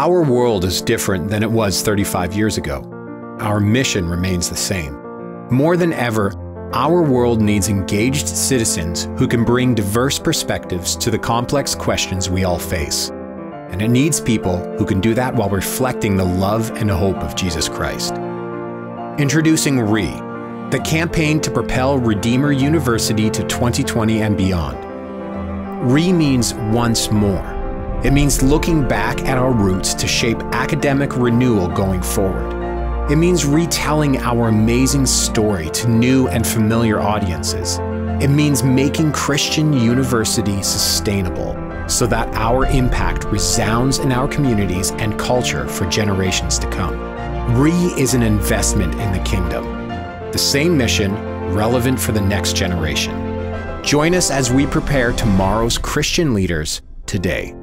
Our world is different than it was 35 years ago. Our mission remains the same. More than ever, our world needs engaged citizens who can bring diverse perspectives to the complex questions we all face. And it needs people who can do that while reflecting the love and hope of Jesus Christ. Introducing RE, the campaign to propel Redeemer University to 2020 and beyond. RE means once more. It means looking back at our roots to shape academic renewal going forward. It means retelling our amazing story to new and familiar audiences. It means making Christian University sustainable so that our impact resounds in our communities and culture for generations to come. RE is an investment in the kingdom. The same mission, relevant for the next generation. Join us as we prepare tomorrow's Christian leaders today.